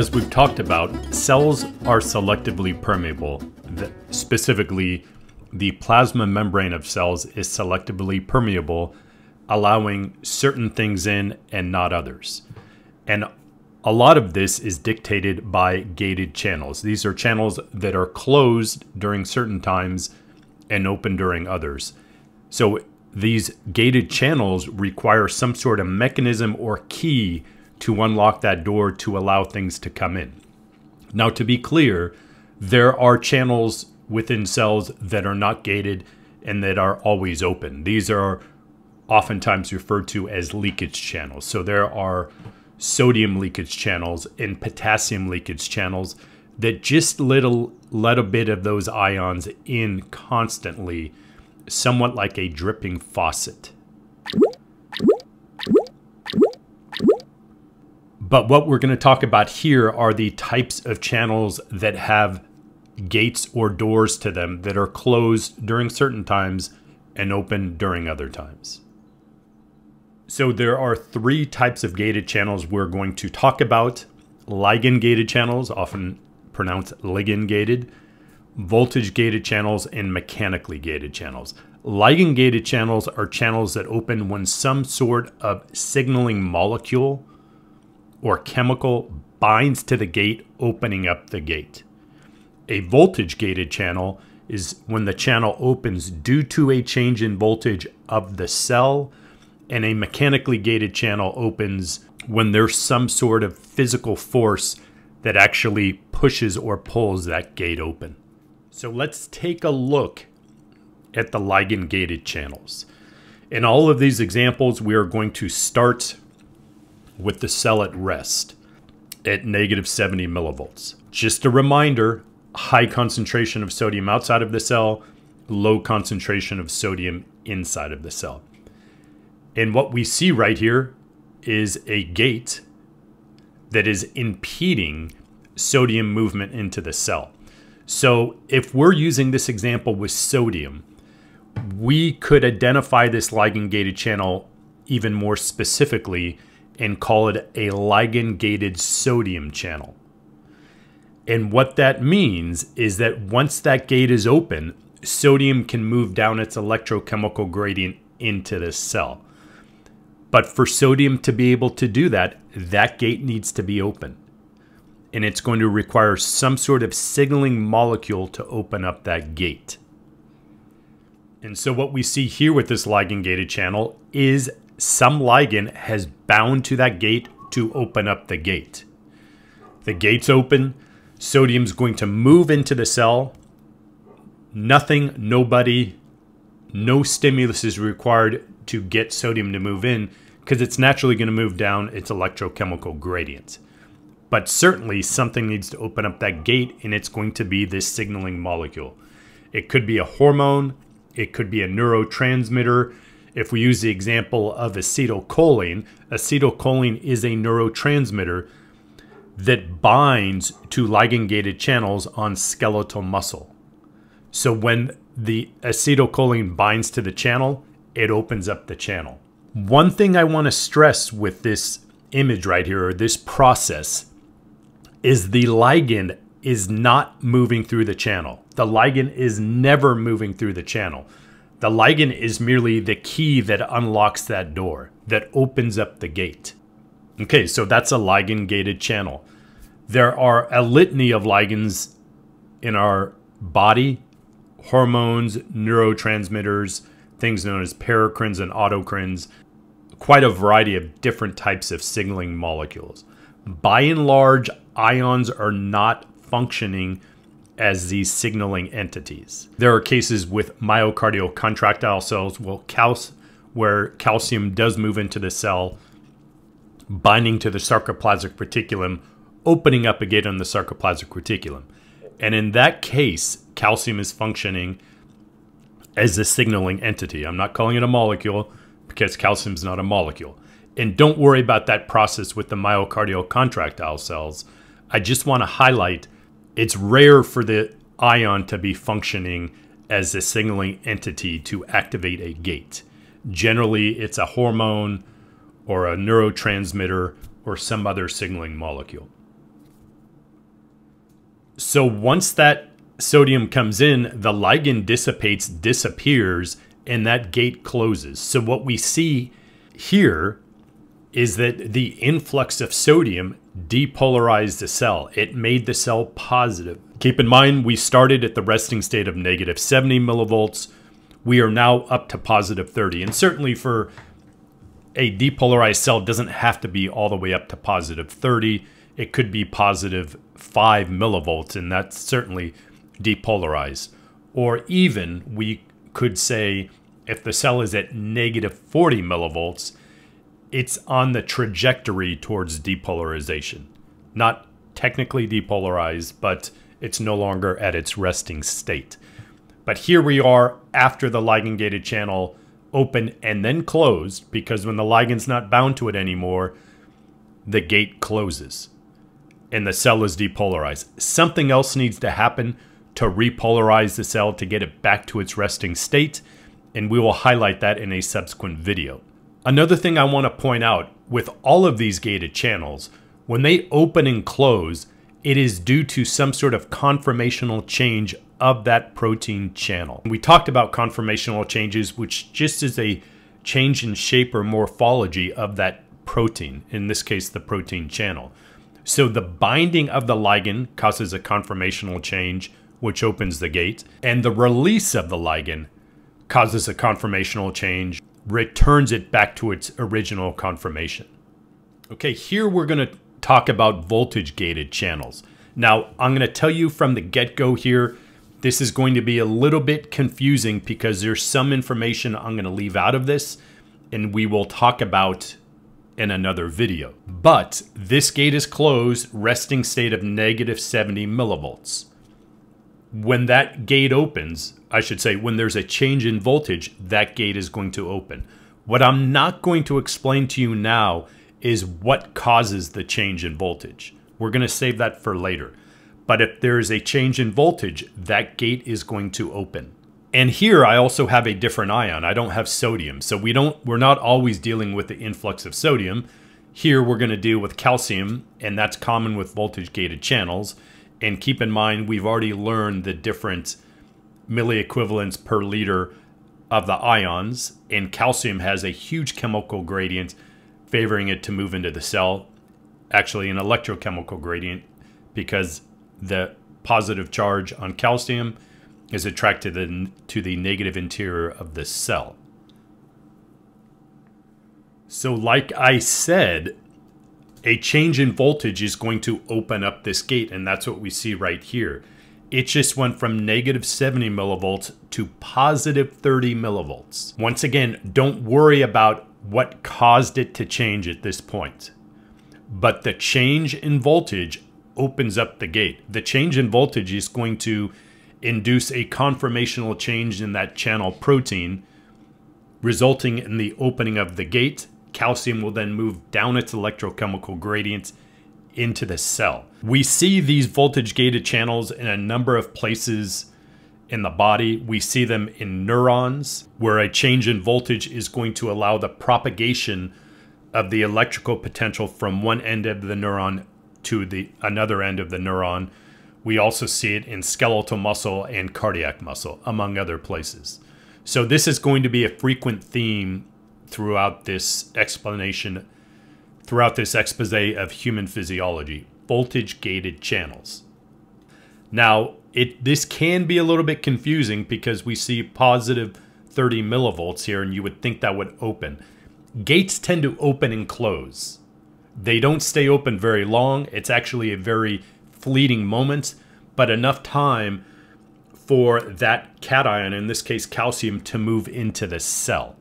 As we've talked about, cells are selectively permeable. Specifically, the plasma membrane of cells is selectively permeable, allowing certain things in and not others. And a lot of this is dictated by gated channels. These are channels that are closed during certain times and open during others. So these gated channels require some sort of mechanism or key to unlock that door to allow things to come in. Now, to be clear, there are channels within cells that are not gated and that are always open. These are oftentimes referred to as leakage channels. So there are sodium leakage channels and potassium leakage channels that just little let a bit of those ions in constantly, somewhat like a dripping faucet. But what we're going to talk about here are the types of channels that have gates or doors to them that are closed during certain times and open during other times. So there are three types of gated channels we're going to talk about. Ligand gated channels, often pronounced ligand gated, voltage gated channels, and mechanically gated channels. Ligand gated channels are channels that open when some sort of signaling molecule or chemical binds to the gate, opening up the gate. A voltage gated channel is when the channel opens due to a change in voltage of the cell, and a mechanically gated channel opens when there's some sort of physical force that actually pushes or pulls that gate open. So let's take a look at the ligand gated channels. In all of these examples, we are going to start with the cell at rest at negative 70 millivolts. Just a reminder, high concentration of sodium outside of the cell, low concentration of sodium inside of the cell. And what we see right here is a gate that is impeding sodium movement into the cell. So if we're using this example with sodium, we could identify this ligand gated channel even more specifically and call it a ligand gated sodium channel. And what that means is that once that gate is open, sodium can move down its electrochemical gradient into this cell. But for sodium to be able to do that, that gate needs to be open. And it's going to require some sort of signaling molecule to open up that gate. And so what we see here with this ligand gated channel is some ligand has bound to that gate to open up the gate. The gate's open, sodium's going to move into the cell. Nothing, nobody, no stimulus is required to get sodium to move in because it's naturally going to move down its electrochemical gradient. But certainly something needs to open up that gate and it's going to be this signaling molecule. It could be a hormone, it could be a neurotransmitter, if we use the example of acetylcholine, acetylcholine is a neurotransmitter that binds to ligand gated channels on skeletal muscle. So when the acetylcholine binds to the channel, it opens up the channel. One thing I want to stress with this image right here, or this process, is the ligand is not moving through the channel. The ligand is never moving through the channel. The ligand is merely the key that unlocks that door, that opens up the gate. Okay, so that's a ligand gated channel. There are a litany of ligands in our body, hormones, neurotransmitters, things known as paracrines and autocrines, quite a variety of different types of signaling molecules. By and large, ions are not functioning as these signaling entities. There are cases with myocardial contractile cells where calcium does move into the cell, binding to the sarcoplasmic reticulum, opening up a gate on the sarcoplasmic reticulum. And in that case, calcium is functioning as a signaling entity. I'm not calling it a molecule because calcium is not a molecule. And don't worry about that process with the myocardial contractile cells. I just want to highlight it's rare for the ion to be functioning as a signaling entity to activate a gate. Generally, it's a hormone or a neurotransmitter or some other signaling molecule. So once that sodium comes in, the ligand dissipates, disappears, and that gate closes. So what we see here is that the influx of sodium depolarized the cell. It made the cell positive. Keep in mind, we started at the resting state of negative 70 millivolts. We are now up to positive 30. And certainly for a depolarized cell doesn't have to be all the way up to positive 30. It could be positive 5 millivolts, and that's certainly depolarized. Or even we could say if the cell is at negative 40 millivolts, it's on the trajectory towards depolarization. Not technically depolarized, but it's no longer at its resting state. But here we are after the ligand gated channel open and then closed because when the ligand's not bound to it anymore, the gate closes and the cell is depolarized. Something else needs to happen to repolarize the cell to get it back to its resting state, and we will highlight that in a subsequent video. Another thing I want to point out with all of these gated channels, when they open and close, it is due to some sort of conformational change of that protein channel. We talked about conformational changes, which just is a change in shape or morphology of that protein, in this case, the protein channel. So the binding of the ligand causes a conformational change, which opens the gate, and the release of the ligand causes a conformational change, returns it back to its original conformation. Okay, here we're going to talk about voltage gated channels. Now, I'm going to tell you from the get go here, this is going to be a little bit confusing because there's some information I'm going to leave out of this and we will talk about in another video. But this gate is closed, resting state of negative 70 millivolts. When that gate opens, I should say, when there's a change in voltage, that gate is going to open. What I'm not going to explain to you now is what causes the change in voltage. We're going to save that for later. But if there is a change in voltage, that gate is going to open. And here I also have a different ion. I don't have sodium. So we don't we're not always dealing with the influx of sodium. Here we're going to deal with calcium and that's common with voltage gated channels. And keep in mind we've already learned the different milliequivalents per liter of the ions and calcium has a huge chemical gradient favoring it to move into the cell. Actually an electrochemical gradient because the positive charge on calcium is attracted to the, to the negative interior of the cell. So like I said, a change in voltage is going to open up this gate, and that's what we see right here. It just went from negative 70 millivolts to positive 30 millivolts. Once again, don't worry about what caused it to change at this point. But the change in voltage opens up the gate. The change in voltage is going to induce a conformational change in that channel protein, resulting in the opening of the gate. Calcium will then move down its electrochemical gradients into the cell. We see these voltage gated channels in a number of places in the body. We see them in neurons, where a change in voltage is going to allow the propagation of the electrical potential from one end of the neuron to the another end of the neuron. We also see it in skeletal muscle and cardiac muscle, among other places. So this is going to be a frequent theme throughout this explanation, throughout this expose of human physiology, voltage-gated channels. Now, it this can be a little bit confusing because we see positive 30 millivolts here, and you would think that would open. Gates tend to open and close. They don't stay open very long. It's actually a very fleeting moment, but enough time for that cation, in this case calcium, to move into the cell.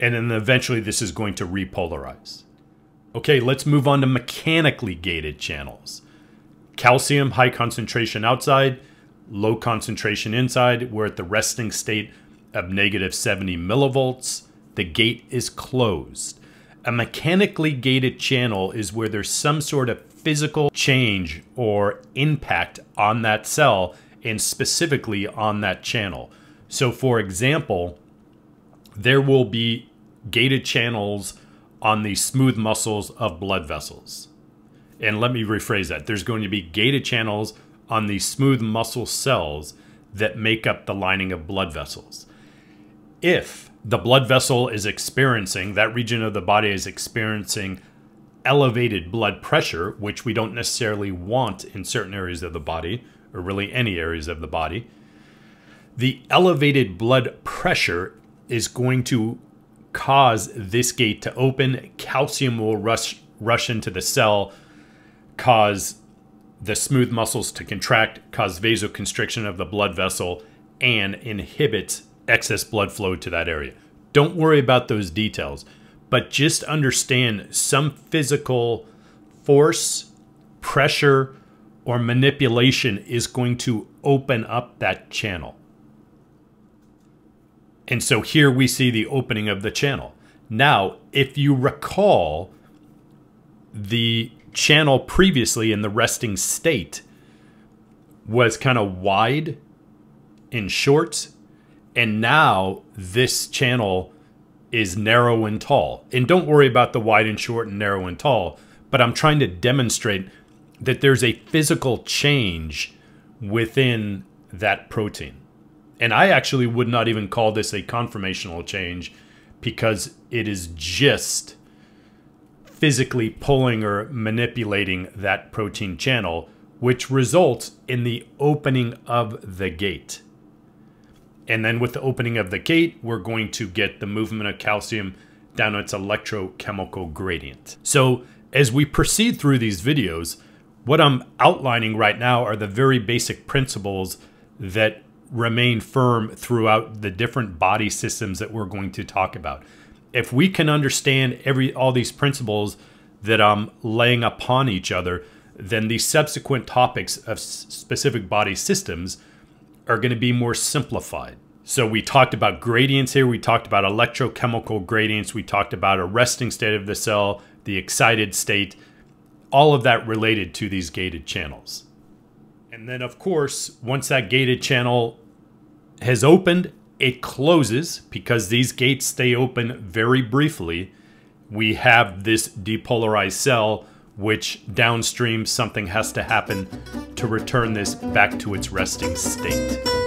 And then eventually this is going to repolarize. Okay, let's move on to mechanically gated channels. Calcium, high concentration outside, low concentration inside. We're at the resting state of negative 70 millivolts. The gate is closed. A mechanically gated channel is where there's some sort of physical change or impact on that cell and specifically on that channel. So for example, there will be gated channels on the smooth muscles of blood vessels. And let me rephrase that. There's going to be gated channels on the smooth muscle cells that make up the lining of blood vessels. If the blood vessel is experiencing, that region of the body is experiencing elevated blood pressure, which we don't necessarily want in certain areas of the body, or really any areas of the body, the elevated blood pressure is going to cause this gate to open. Calcium will rush rush into the cell, cause the smooth muscles to contract, cause vasoconstriction of the blood vessel, and inhibit excess blood flow to that area. Don't worry about those details, but just understand some physical force, pressure, or manipulation is going to open up that channel. And so here we see the opening of the channel. Now, if you recall, the channel previously in the resting state was kind of wide and short. And now this channel is narrow and tall. And don't worry about the wide and short and narrow and tall, but I'm trying to demonstrate that there's a physical change within that protein. And I actually would not even call this a conformational change because it is just physically pulling or manipulating that protein channel, which results in the opening of the gate. And then with the opening of the gate, we're going to get the movement of calcium down its electrochemical gradient. So as we proceed through these videos, what I'm outlining right now are the very basic principles that remain firm throughout the different body systems that we're going to talk about if we can understand every all these principles that I'm laying upon each other, then the subsequent topics of specific body systems are going to be more simplified. So we talked about gradients here, we talked about electrochemical gradients, we talked about a resting state of the cell, the excited state, all of that related to these gated channels. And then of course, once that gated channel has opened it closes because these gates stay open very briefly. We have this depolarized cell, which downstream something has to happen to return this back to its resting state.